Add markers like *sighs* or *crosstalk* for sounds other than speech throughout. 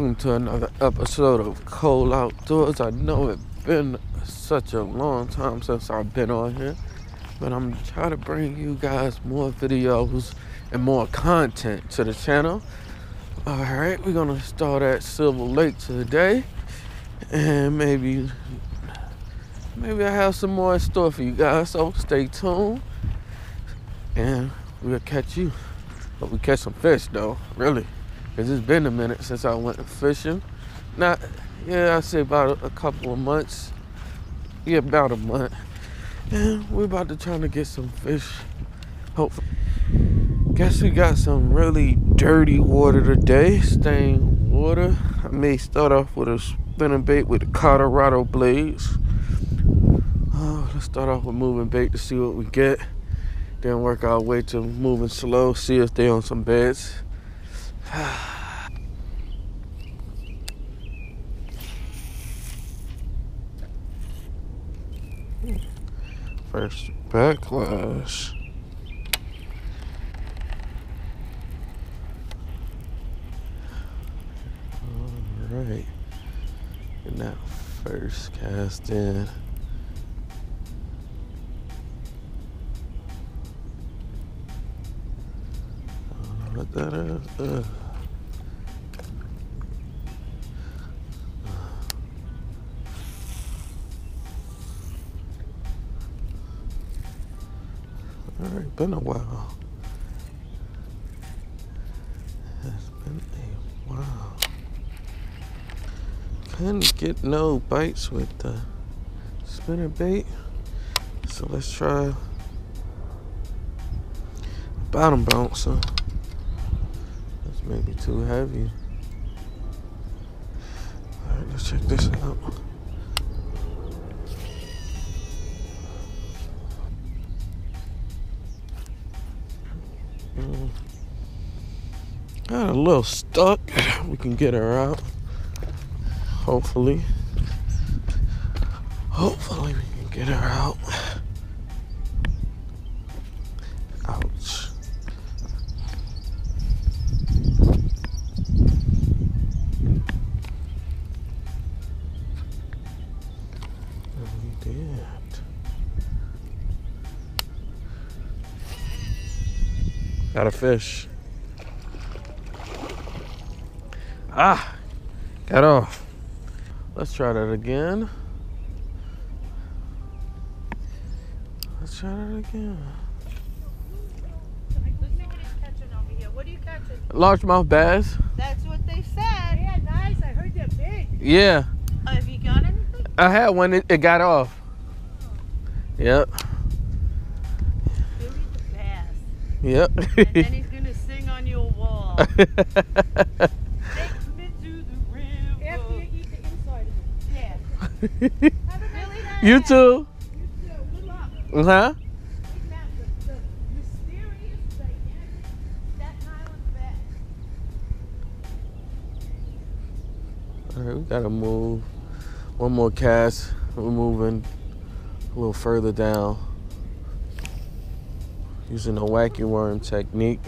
welcome to another episode of Cole Outdoors. I know it's been such a long time since I've been on here, but I'm trying to bring you guys more videos and more content to the channel. All right, we're gonna start at Silver Lake today, and maybe maybe I have some more in store for you guys. So stay tuned, and we'll catch you. But we catch some fish though, really. Cause it's been a minute since I went fishing. Not, yeah, I say about a, a couple of months. Yeah, about a month. And we're about to try to get some fish. Hopefully. Guess we got some really dirty water today. Stained water. I may start off with a spinner bait with the Colorado blades. Oh, let's start off with moving bait to see what we get. Then work our way to moving slow, see if they on some beds. *sighs* Ah. First backlash. All right. And that first cast in. What that is? Uh. Been a while. It's been a while. Couldn't get no bites with the spinner bait. So let's try bottom bouncer. That's maybe too heavy. All right, let's check this out. Got a little stuck. We can get her out. Hopefully. Hopefully we can get her out. Ouch. We did. Got a fish. Ah, got off. Let's try that again. Let's try that again. Let's see what he's catching over here. What are you catching? Largemouth bass. That's what they said. Yeah, nice. I heard they're big. Yeah, Oh, have you got anything? I had one. It, it got off. Yep. Billy the bass. Yep. And then he's gonna sing on your *laughs* wall. *laughs* *laughs* you too. You too. Good luck. Uh huh. Big Mac, the, the mysterious gigantic Staten Island bass. All right, we gotta move. One more cast. We're moving a little further down. Using a wacky worm technique.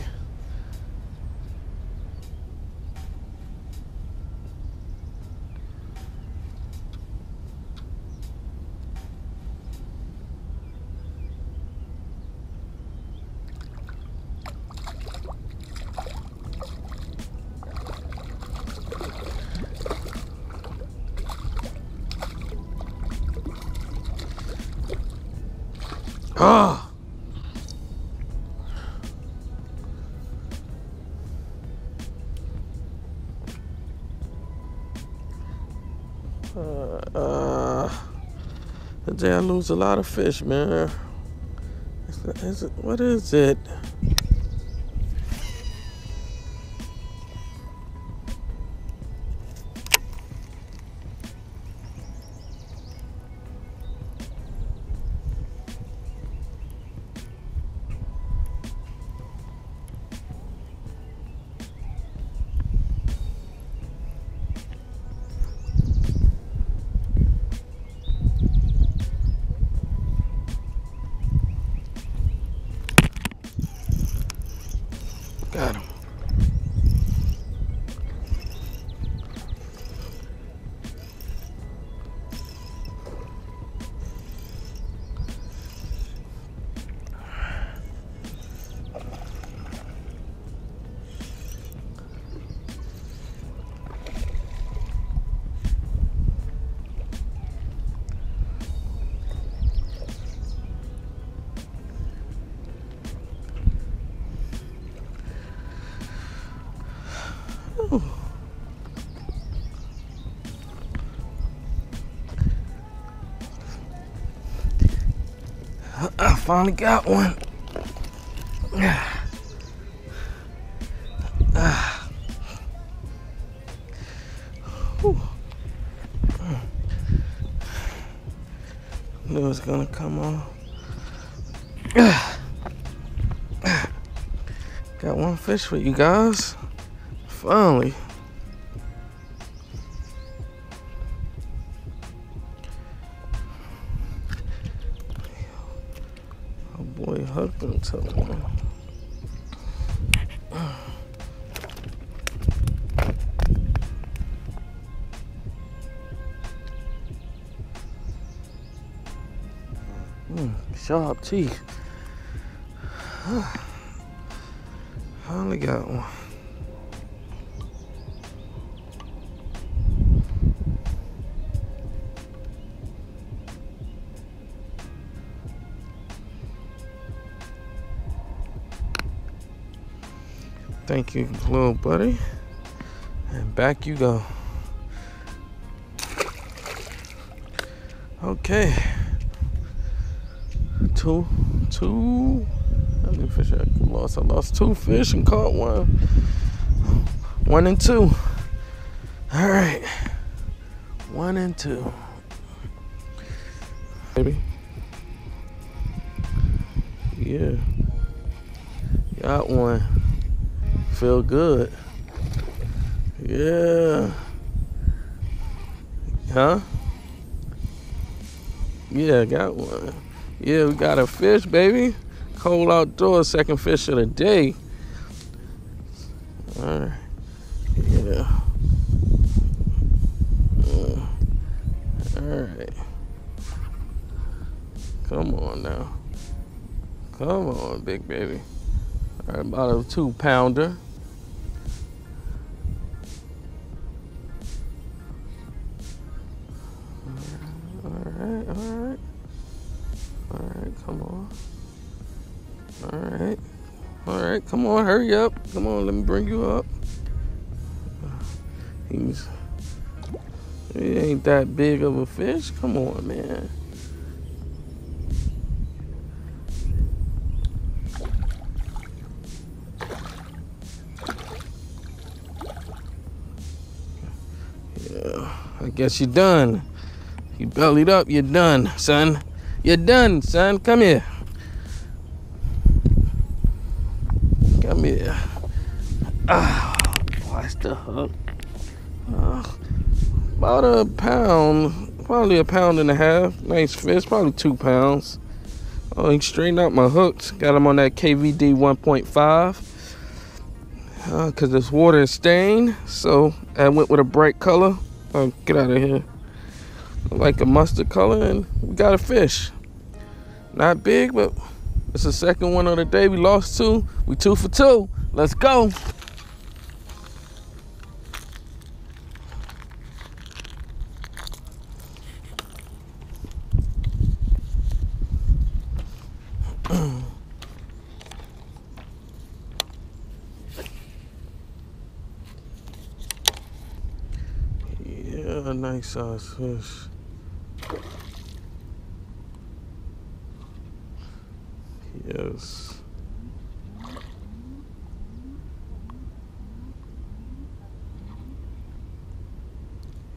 Ah! Uh, uh, today I lose a lot of fish, man. Is it, what is it? Finally got one. Ah. Knew it was gonna come off. Got one fish for you guys. Finally. Boy, to one. Mm, sharp teeth. *sighs* Finally got one. Thank you, little buddy. And back you go. Okay. Two, two. How many fish I lost? I lost two fish and caught one. One and two. All right. One and two. Baby. Yeah. Got one. Feel good. Yeah. Huh? Yeah, I got one. Yeah, we got a fish, baby. Cole outdoors, second fish of the day. All right. Yeah. Uh, All right. Come on now. Come on, big baby. All right, about a two pounder. All right, come on, hurry up. Come on, let me bring you up. He's he ain't that big of a fish. Come on, man. Yeah, I guess you're done. You bellied up, you're done, son. You're done, son. Come here. Come here. Ah, watch the hook. Ah, about a pound, probably a pound and a half. Nice fish, probably two pounds. Oh, he straightened out my hooks. Got him on that KVD 1.5. Uh, Cause this water is stained, so I went with a bright color. Oh, get out of here. Like a mustard color, and we got a fish. Not big, but it's the second one of the day. We lost two. We two for two. Let's go. yeah, a nice size fish. Yes.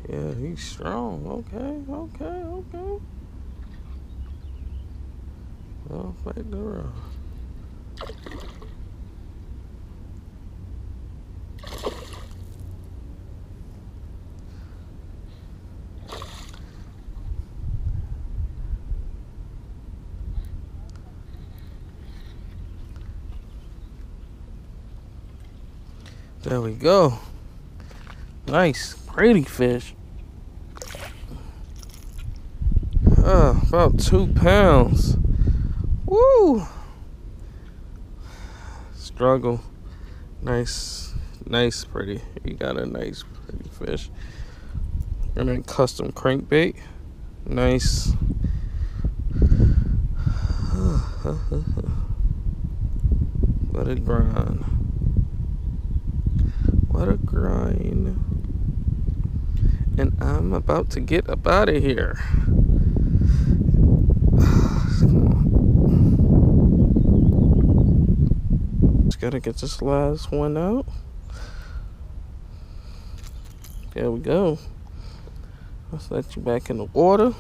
Yeah, he's strong. Okay, okay, okay. Well, fight the road. There we go. Nice, pretty fish. Uh, about two pounds. Woo! Struggle. Nice, nice, pretty. You got a nice, pretty fish. And then custom crankbait. Nice. *sighs* Let it grind. A grind. And I'm about to get up out of here. *sighs* Just gotta get this last one out. There we go. Let's let you back in the water.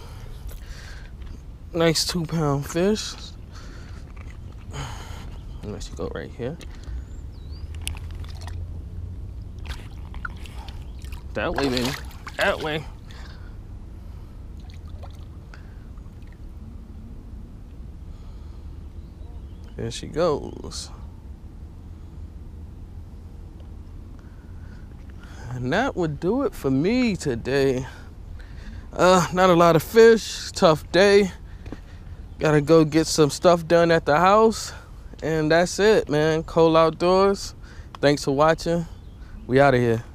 Nice two pound fish. *sighs* Unless you go right here. That way, baby. That way. There she goes. And that would do it for me today. Uh, not a lot of fish, tough day. Gotta go get some stuff done at the house. And that's it, man. Cole Outdoors. Thanks for watching. We out of here.